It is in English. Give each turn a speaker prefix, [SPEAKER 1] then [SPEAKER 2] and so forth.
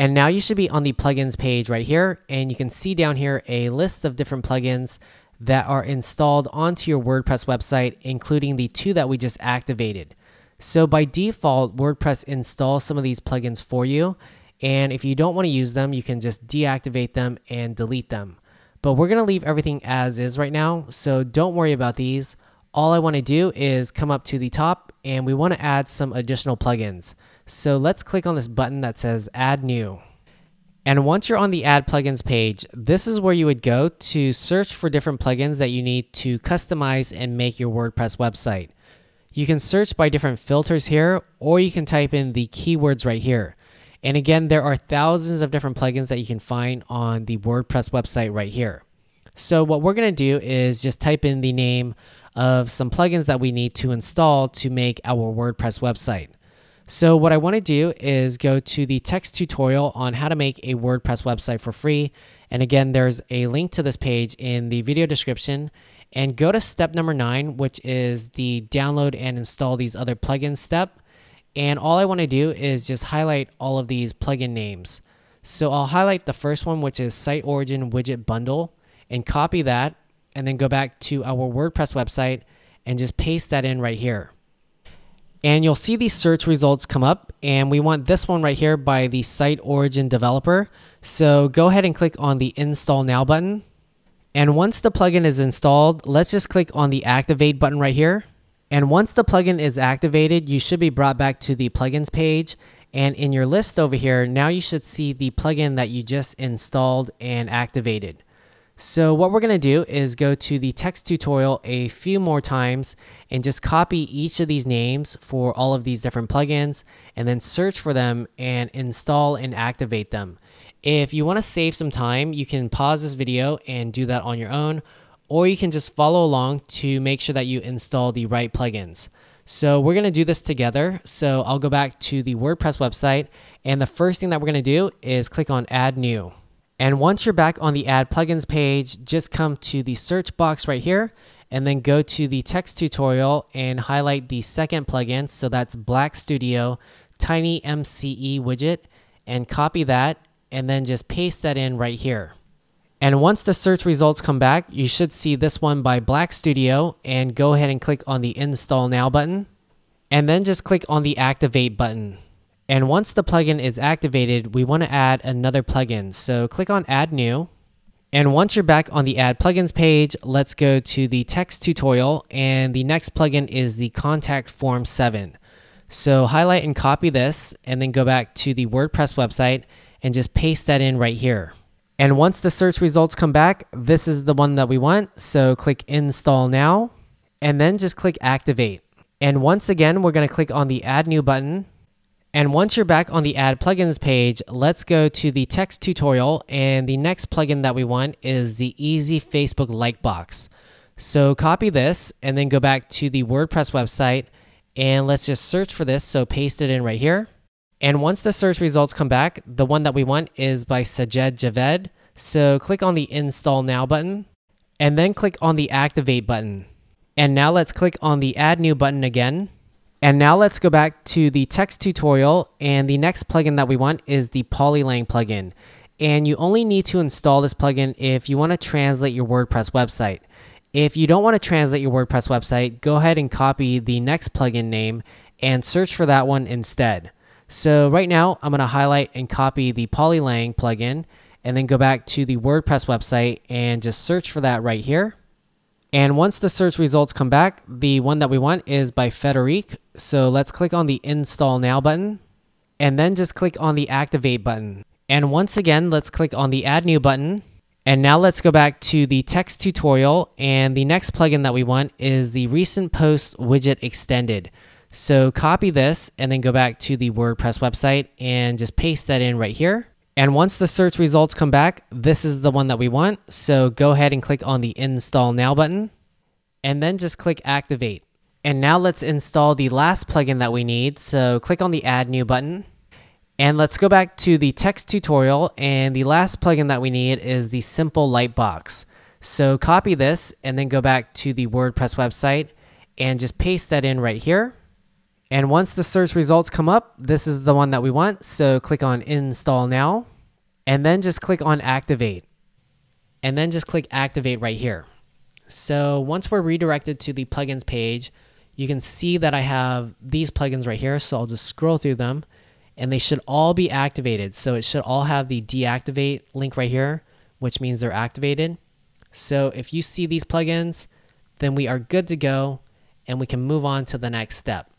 [SPEAKER 1] And now you should be on the plugins page right here. And you can see down here a list of different plugins that are installed onto your WordPress website, including the two that we just activated. So by default, WordPress installs some of these plugins for you. And if you don't want to use them, you can just deactivate them and delete them. But we're going to leave everything as is right now. So don't worry about these. All I want to do is come up to the top and we want to add some additional plugins. So let's click on this button that says add new. And once you're on the add plugins page, this is where you would go to search for different plugins that you need to customize and make your WordPress website. You can search by different filters here, or you can type in the keywords right here. And again, there are thousands of different plugins that you can find on the WordPress website right here. So what we're going to do is just type in the name of some plugins that we need to install to make our WordPress website. So what I want to do is go to the text tutorial on how to make a WordPress website for free. And again, there's a link to this page in the video description. And go to step number nine, which is the download and install these other plugins step. And all I want to do is just highlight all of these plugin names. So I'll highlight the first one, which is SiteOrigin Widget Bundle, and copy that, and then go back to our WordPress website and just paste that in right here. And you'll see these search results come up, and we want this one right here by the SiteOrigin Developer. So go ahead and click on the Install Now button. And once the plugin is installed, let's just click on the Activate button right here. And once the plugin is activated, you should be brought back to the plugins page. And in your list over here, now you should see the plugin that you just installed and activated. So what we're going to do is go to the text tutorial a few more times and just copy each of these names for all of these different plugins and then search for them and install and activate them. If you want to save some time, you can pause this video and do that on your own, or you can just follow along to make sure that you install the right plugins. So we're going to do this together. So I'll go back to the WordPress website and the first thing that we're going to do is click on add new. And once you're back on the add plugins page, just come to the search box right here and then go to the text tutorial and highlight the second plugin. So that's Black Studio TinyMCE widget and copy that and then just paste that in right here. And once the search results come back, you should see this one by Black Studio and go ahead and click on the install now button and then just click on the activate button. And once the plugin is activated, we want to add another plugin. So click on add new. And once you're back on the add plugins page, let's go to the text tutorial. And the next plugin is the contact form 7. So highlight and copy this and then go back to the WordPress website and just paste that in right here. And once the search results come back, this is the one that we want. So click install now and then just click activate. And once again, we're going to click on the add new button and once you're back on the add plugins page, let's go to the text tutorial. And the next plugin that we want is the easy Facebook like box. So copy this and then go back to the WordPress website and let's just search for this. So paste it in right here. And once the search results come back, the one that we want is by Sajid Javed. So click on the install now button and then click on the activate button. And now let's click on the add new button again and now let's go back to the text tutorial and the next plugin that we want is the Polylang plugin. And you only need to install this plugin if you want to translate your WordPress website. If you don't want to translate your WordPress website, go ahead and copy the next plugin name and search for that one instead. So right now, I'm going to highlight and copy the Polylang plugin and then go back to the WordPress website and just search for that right here. And once the search results come back, the one that we want is by Federic. So let's click on the install now button and then just click on the activate button. And once again, let's click on the add new button. And now let's go back to the text tutorial. And the next plugin that we want is the recent post widget extended. So copy this and then go back to the WordPress website and just paste that in right here. And once the search results come back, this is the one that we want. So go ahead and click on the install now button and then just click activate. And now let's install the last plugin that we need. So click on the add new button and let's go back to the text tutorial. And the last plugin that we need is the simple lightbox. So copy this and then go back to the WordPress website and just paste that in right here. And once the search results come up, this is the one that we want. So click on install now and then just click on activate and then just click activate right here. So once we're redirected to the plugins page, you can see that I have these plugins right here. So I'll just scroll through them and they should all be activated. So it should all have the deactivate link right here, which means they're activated. So if you see these plugins, then we are good to go and we can move on to the next step.